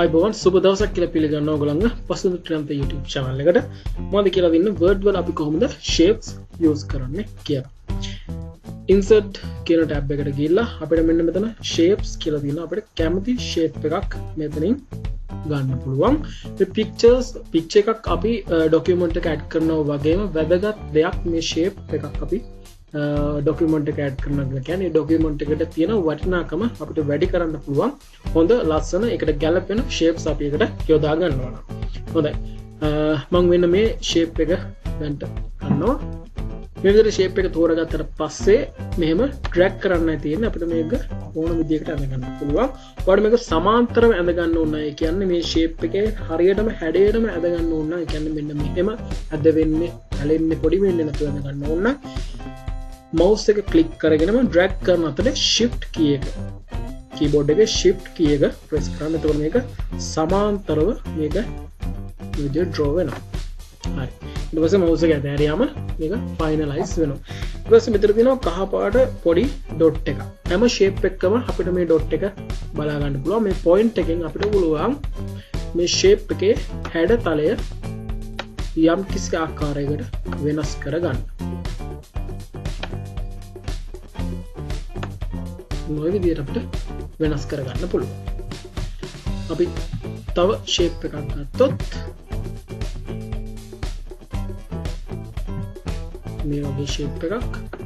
අයිබවන් සුබ දවසක් කියල පිළිගන්න ගොළඟ පසු ට්‍රන්ත YouTube චනල් එකට. මද කියලා දන්න වර්ඩ්වල අපි කොහොමද ශේප්ස් යස් කරන්න කිය ඉන්සට් කියන ටැබ් එකට ගිල්ලා අපට මෙන්න මෙතන ශේප්ස් කියල දින්න අපට කැමති ශේප් එකක් මෙතනින් ගන්න පුළුවන්. පික්චර්ස් පික්ච එකක් අපි ඩොකමෙන්ට් ඇඩ් කරනව වගේම වැදගත් දෙයක් මේ ශේප් එකක් අපි ඩොකමට කෑඩ් කරන කැන ඩොකමට එකට තියෙන වටිනාකම අපිට වැඩි කරන්න පුළුවන්. හොඳ ලස්සන එකට ගැලපෙන ශේප් අපිකට යොදාගන්නවන හොඳයි. මං වෙන්න මේ ශේප් එක දැන්ට කන්නවා මෙවිදර ශේප් එක තෝරගත්තර පස්සේ මෙහෙම ට්‍රැක් කරන්න තියෙන අපට මේක ඕන විදිකට ඇඳගන්න පුළුවන්. වඩ මේක සමාන්තරව ඇඳගන්න ඕන්න කියන්න මේ ශේප් එක හරියටම හැඩේටම ඇදගන්න ඕන්න කියන්න මෙන්න මෙහෙම ඇද වෙන්නේ ඇලෙන්න පොඩි වෙන්න නැතු ඇඳගන්න ඕන්න මවස් එක කලික් කරගෙනම ඩ්‍රැක් කරන අතට ශිප් කිය එක. කීබෝඩ් එක ශිප් කියක ප්‍රෙස් කරන්න. තුළ මේක සමාන්තරව මේක විදිිය ඩ්‍රෝ වෙනවා. ඉවස මවස එක ඇදෑරයාම මේක ෆයිනලයිස් වෙන වස මෙතර තින කහපාට පොඩි ඩොට් එක. ඇම ශේප් එක්කම අපිට මේ ඩොට් එක බලාගන්න පුළුව මේ පොයින්් එකෙන් අපිට පුළුවන් මේ ශේප් එකේ හැඩ තලය යම් කිසි ආකාරයකට වෙනස් කරගන්න. නොය විදියට අපට වෙනස් කරගන්න පුළුව අපි තව ශේප් එකක් ගත්තොත් මේ වගේ ශේප් එකක්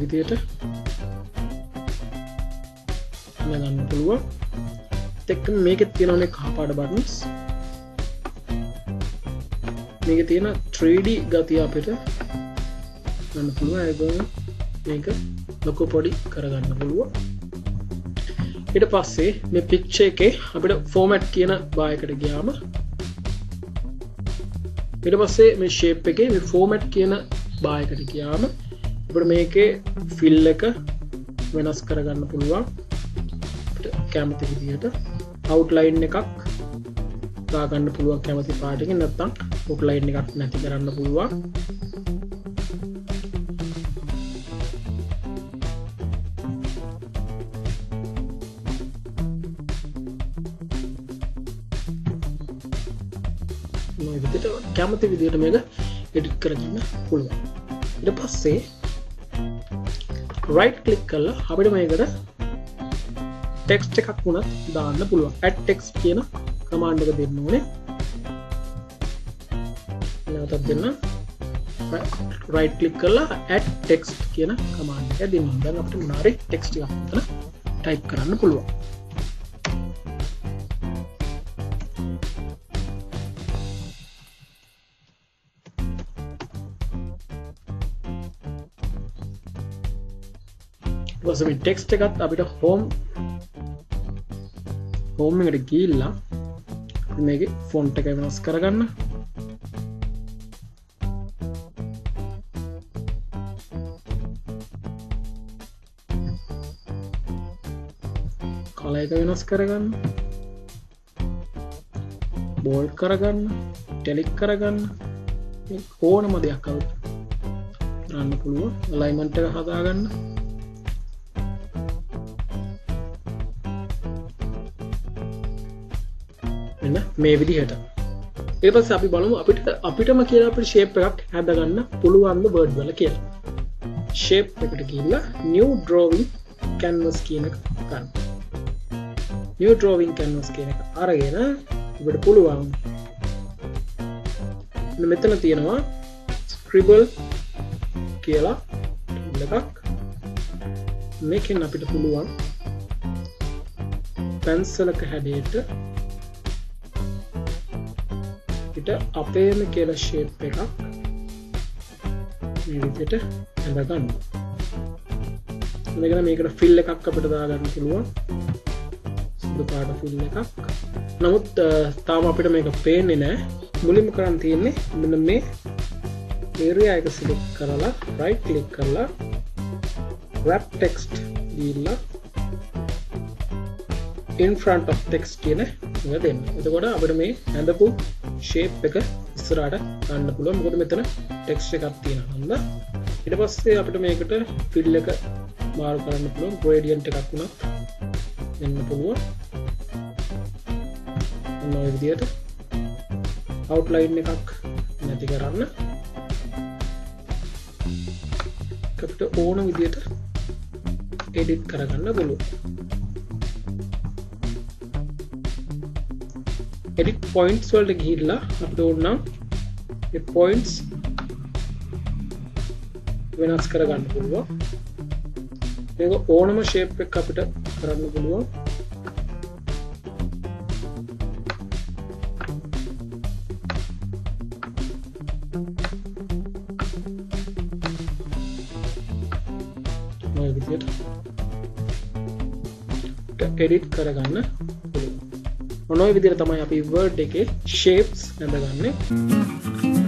විදියට ගන්න පුළුව තෙක් මේක තියෙනනේ කහපාඩ බටන්ස් මේක තියෙන 3D ගතිය අපිට ගන්න පුළුව ඇග මේක ලොකො පොඩි කරගන්න පුළුව එට පස්සේ මේ පික්ෂ එක අපිට ෆෝමැට් කියන බායකට ගයාම එට පස්සේ මේ ශේප් එක මේ ෆෝමැට් කියන බායකට ගයාම අපට මේකේ ෆිල් එක වෙනස් කරගන්න පුළුවන්. කැමති විදිහට අවුට්ලයින් එකක් දාගන්න පුළුවන් කැමති පාටික නැත්තම් පුට්ලයින් එකක් නැති කරන්න පුළුවන් කැමති විදියට මේක එඩිට් කරගන්න පුළුවන් ඉට පස්සේ රයිට් කලික් කල්ල අපිට මේකට ටෙක්ස්ට එකක් වුණත් දාන්න පුළුවන් ඇට්ටෙක්ස් කියන කමාන්්ඩක දෙන්න ඕනේ නැවතත් දෙන්න? රයිට් කලික් කරලා ඇත් ටෙක්ස් කියන කමාන්ඩ දින්න. දැන් අපට නාරි ටෙක්ස්ට තන ටයිප් කරන්න පුළුවන්. වසම ටෙක්ස්ට එකත් අපිට හෝම් හෝම එකට ගිල්ලා මේක ෆොන්ට එක වෙනස් කරගන්න. එක වෙනස් කරගන්න. බෝල් කරගන්න. ටෙලික් කරගන්න. ඕනම දෙයක් කරු රන්න පුළුව ලයිමන්ට එක හදාගන්න. එන්න මේ විදිහට. ඒපස් අපි බලමු අපිට අපිටම කියලා අපට ශේප් එකක් හැදගන්න පුළුවන්ද බර්ඩ් වල කියලා. ශේප් එකට කියල්ලා නිියව් ඩ්‍රෝවින් කැන්වස් කියනක ගන්න. නිය ඩ්‍රෝවින් කැන්වස් කියන එක අරගෙන ඉට පුළුවන් මෙතන තියෙනවා ස්ක්‍රිබල් කියලා එකක්. මේකෙන් අපිට පුළුවන් පැන්සලක හැඩයට ඉට අපේම කියල ශේප් එකක් විදියට ඇඳගන්න. මෙගෙන මේකට ෆිල් එකක් අපට දාගන්න පුළුවන්. සුදු පාට ෆිල් එකක්. නමුත් තාම අපිට මේක පේන්නේ නෑ. මුලිම කරන්න තියෙන්නේ මෙන්න මේ ඒරයා එක සිලෙක් කරලා රයිට් කලික් කරලා රැප් ටෙක්ස්ට් දීල්ලා ඉන්ෆ්‍රන්ට් of ටෙක්ස් කියන දෙන්න. එතකොට අපට මේ ඇඳපු ශේප් එක ඉස්සරට ගන්න පුළුව මොකද මෙතන ටෙක්ස්ට එකක් තියෙන හඳ ඉට පස්සේ අපිට මේකට ෆිල් එක මාරු කරන්න පුළුවන්. ග්‍රේඩියන්ට එකක් වුණත් දෙන්න පුළුවන්. නොය විදියට අවට්ලයින් එකක් නැති කරන්න. අපිට ඕන විදියට එඩිට් කරගන්න පුළුව එඩික් පොයින්ස් වල්ට ගිහිල්ලා අපට ඕන්නම් පොයින්ස් වෙනස් කරගන්න පුළුවන්. ඒක ඕනම ශේප් එක අපිට කරන්න පුළුවන්. විදියට එඩිට් කරගන්න මොනොයි විදිර තමයි අපි වර්ඩ් එක ශේප්ස් නැඳගන්නේ